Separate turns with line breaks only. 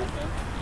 Okay.